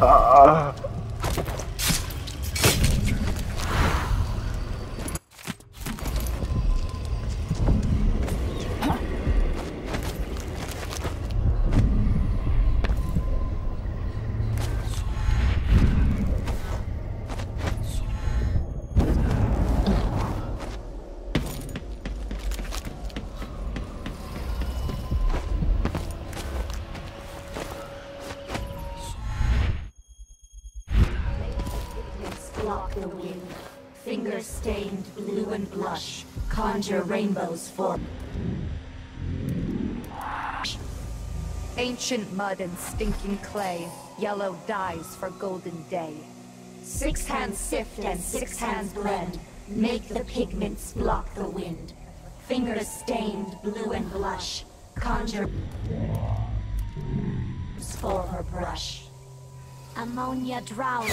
block Conjure rainbows for. Ancient mud and stinking clay. Yellow dyes for golden day. Six hands sift and six hands blend. Make the pigments block the wind. Fingers stained blue and blush. Conjure for her brush. Ammonia drowned.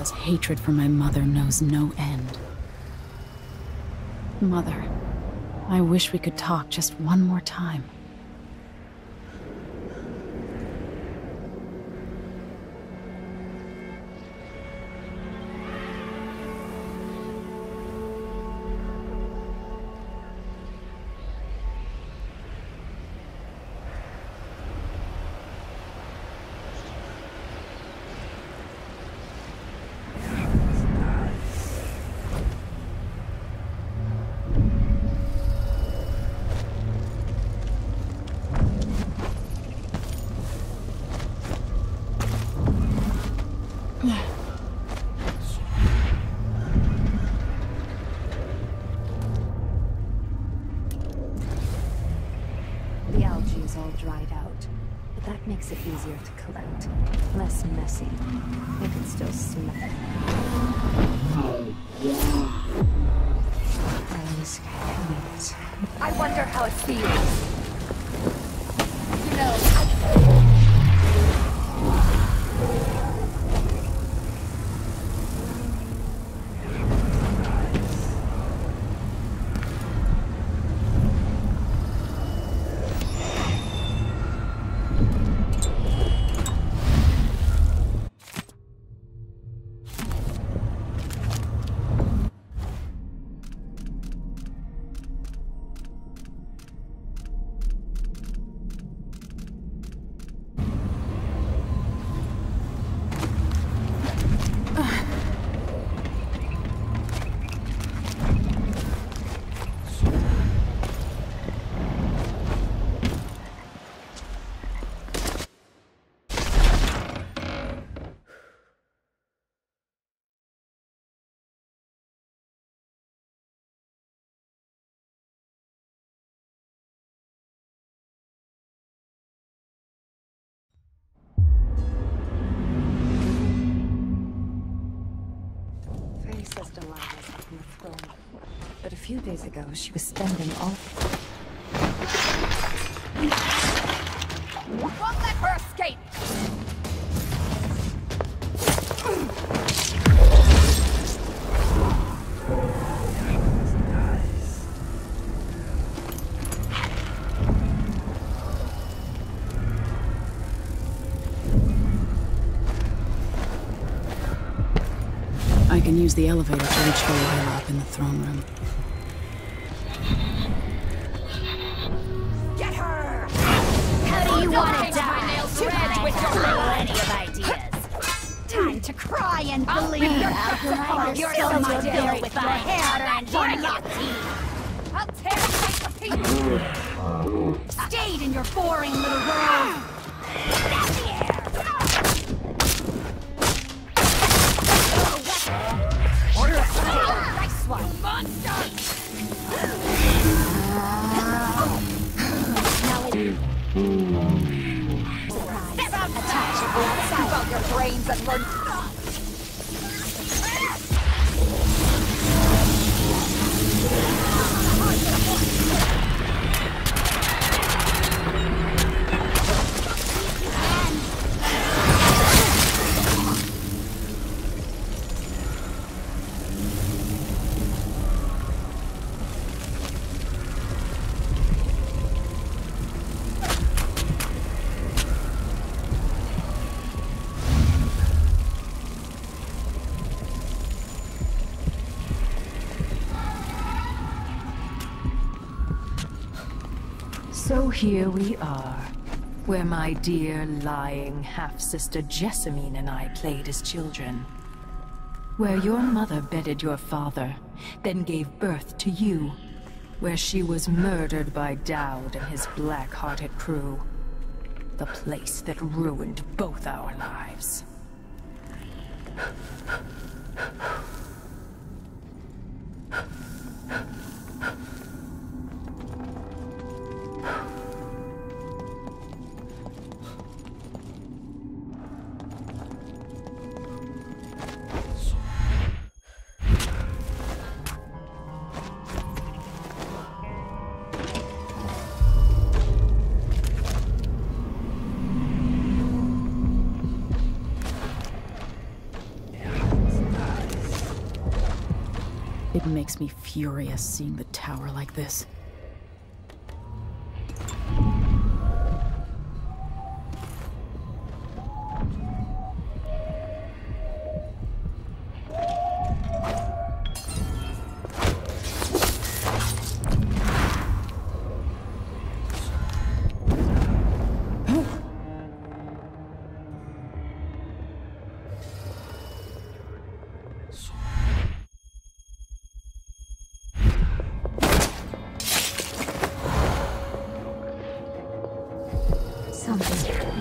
Delilah's hatred for my mother knows no end. Mother, I wish we could talk just one more time. Makes it easier to collect. Less messy. You can still smell it. Those hands. I wonder how it feels. Few days ago, she was spending all... Won't let her escape! I can use the elevator to reach Delilah up in the throne room. You're my to with my hair and your lucky. I'll tear you to pieces! Stayed in your boring little world. Nice one! Monster! Step out the touch. Scoop out your brains and learn... So here we are, where my dear lying half-sister Jessamine and I played as children. Where your mother bedded your father, then gave birth to you. Where she was murdered by Daud and his black-hearted crew. The place that ruined both our lives. Makes me furious seeing the tower like this. Yeah.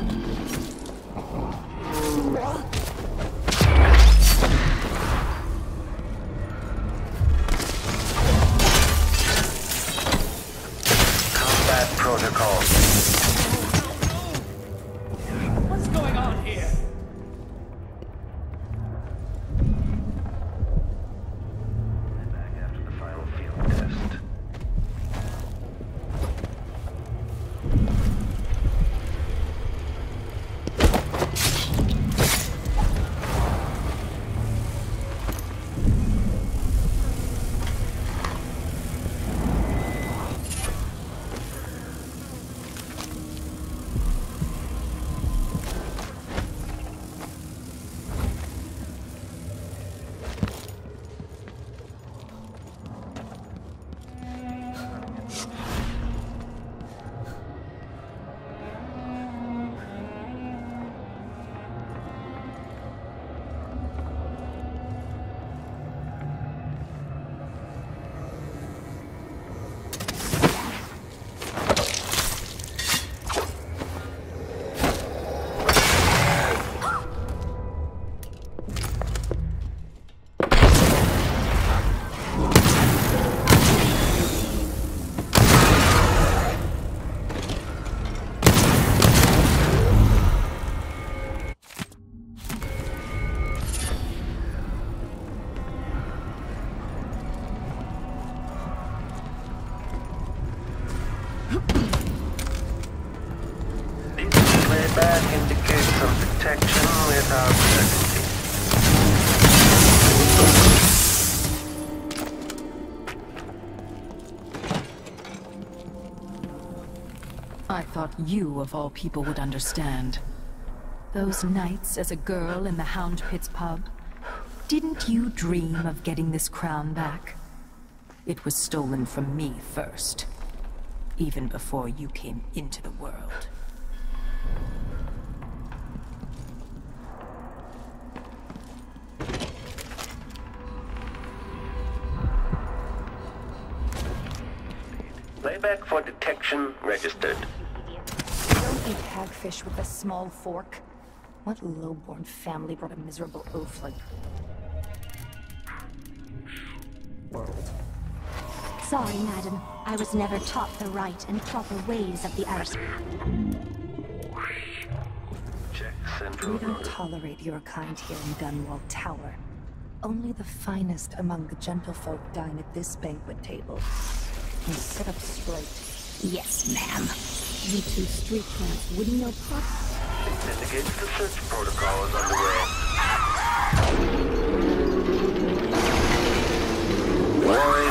You, of all people, would understand. Those nights as a girl in the Hound Pits pub, didn't you dream of getting this crown back? It was stolen from me first, even before you came into the world. Layback detection registered Don't eat hagfish with a small fork? What lowborn family brought a miserable oaf like... World. Sorry, madam. I was never taught the right and proper ways of the earth. We don't tolerate your kind here in Dunwall Tower. Only the finest among the gentlefolk dine at this banquet table. And sit up straight. Yes, ma'am. You two street tramps wouldn't know pop. Investigate the search protocol is underway. Warring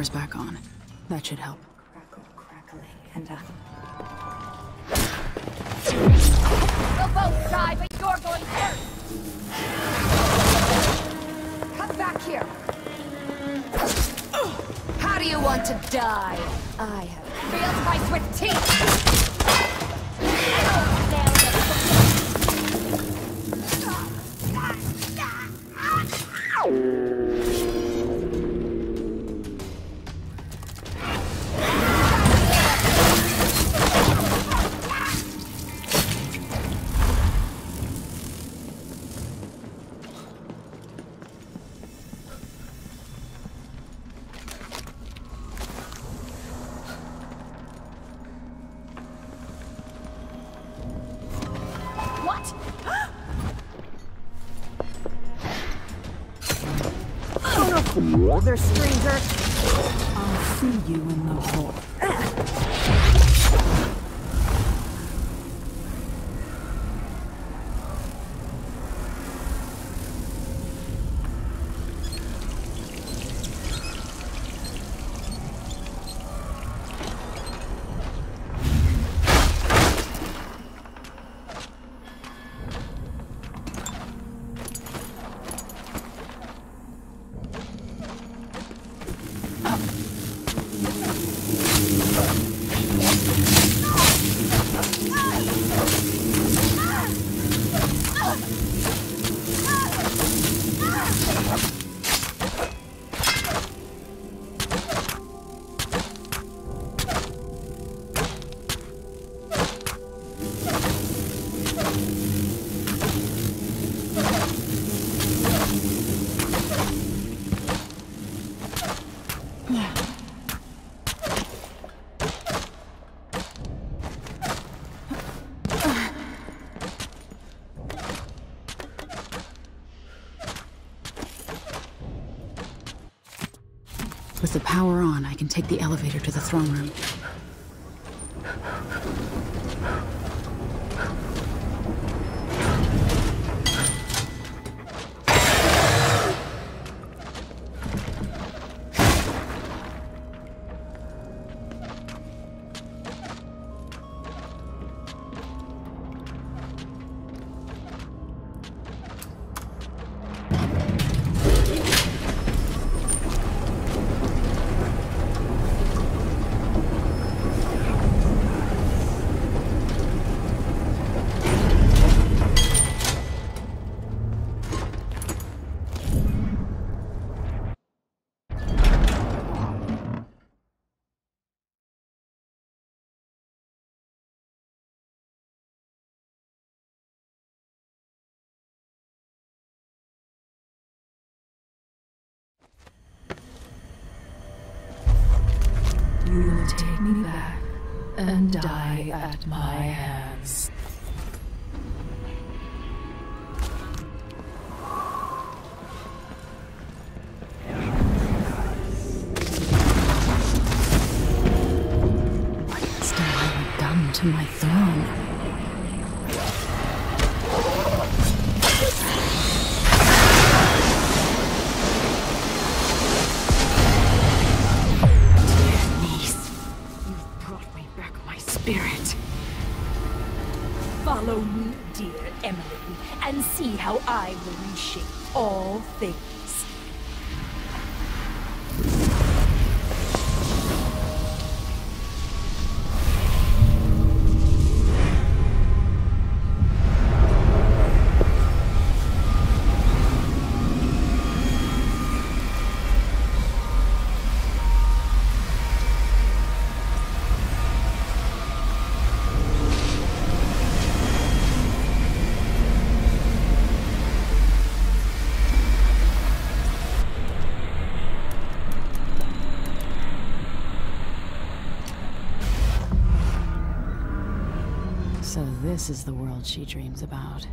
power's back on. That should help. With the power on, I can take the elevator to the throne room. Take me back and die at my hands. Still haven't done to my throne. Dear Emily, and see how I will reshape all things. This is the world she dreams about.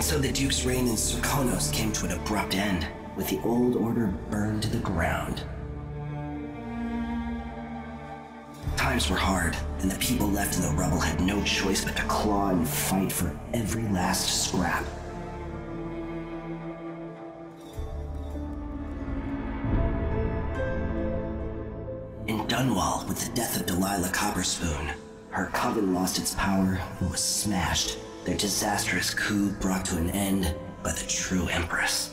And so the Duke's reign in Serkonos came to an abrupt end, with the old order burned to the ground. Times were hard, and the people left in the rubble had no choice but to claw and fight for every last scrap. In Dunwall, with the death of Delilah Copperspoon, her coven lost its power and was smashed their disastrous coup brought to an end by the true Empress.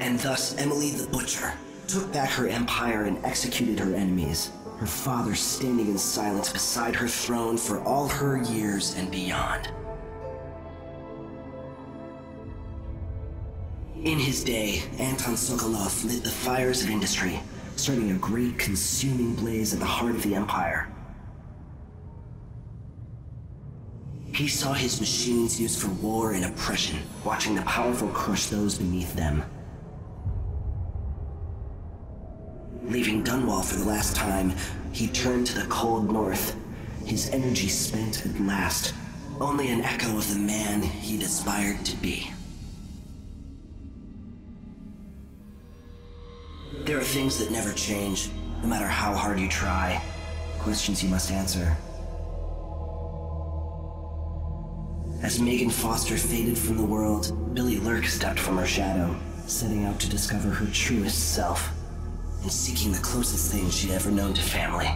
And thus, Emily the Butcher took back her empire and executed her enemies, her father standing in silence beside her throne for all her years and beyond. In his day, Anton Sokolov lit the fires of industry starting a great consuming blaze at the heart of the Empire. He saw his machines used for war and oppression, watching the powerful crush those beneath them. Leaving Dunwall for the last time, he turned to the cold north, his energy spent at last, only an echo of the man he'd aspired to be. There are things that never change, no matter how hard you try. Questions you must answer. As Megan Foster faded from the world, Billy Lurk stepped from her shadow, setting out to discover her truest self, and seeking the closest thing she'd ever known to family.